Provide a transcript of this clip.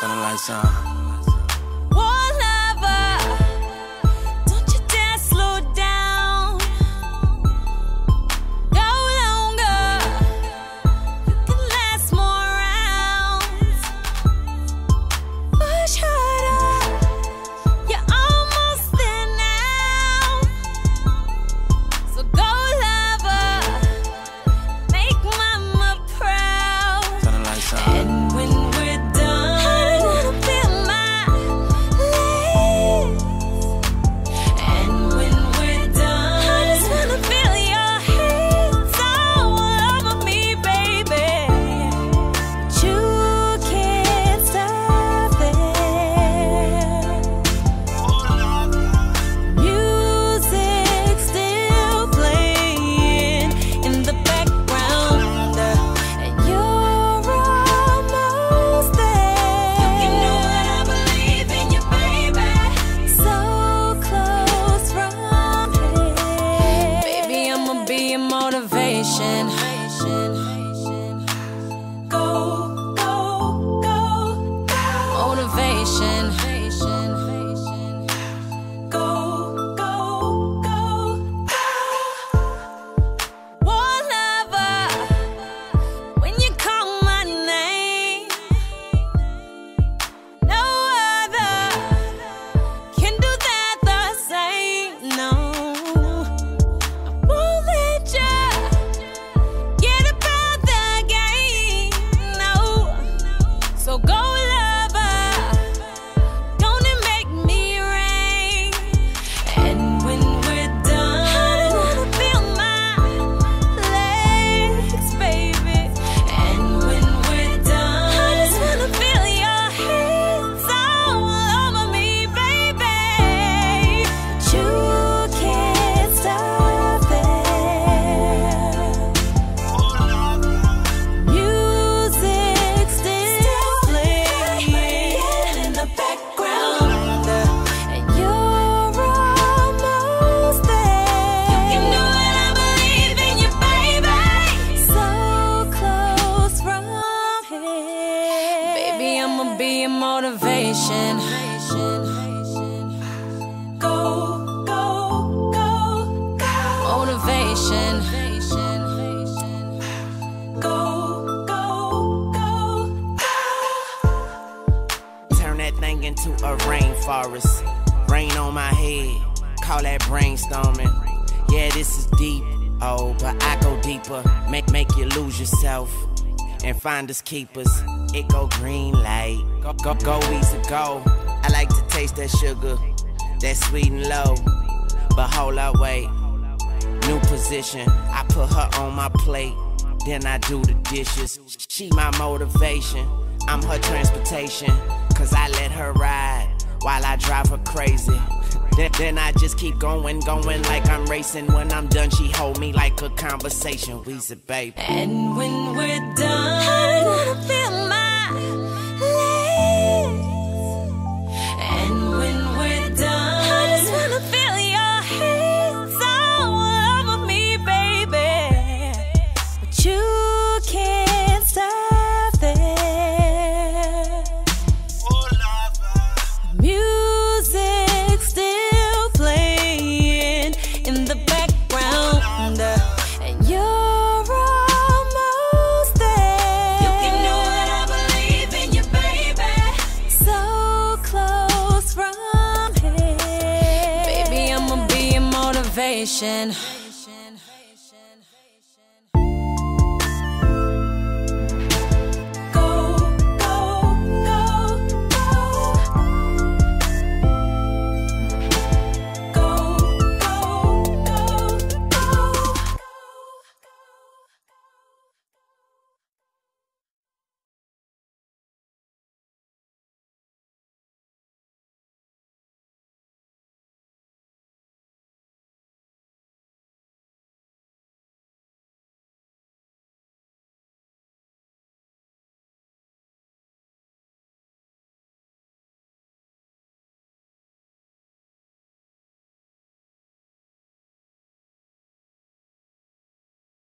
Sounding like some. Motivation. Go, go, go, go. Motivation. Go, go, go, Turn that thing into a rainforest. Rain on my head. Call that brainstorming. Yeah, this is deep. Oh, but I go deeper. Make make you lose yourself and find us keepers. It go green light, go go go easy go. I like to taste that sugar, that sweet and low. But hold up, wait. New position, I put her on my plate, then I do the dishes. She my motivation, I'm her transportation. Cause I let her ride while I drive her crazy. Then, then I just keep going, going like I'm racing. When I'm done, she hold me like a conversation. We said, baby. And when we're done, Nation.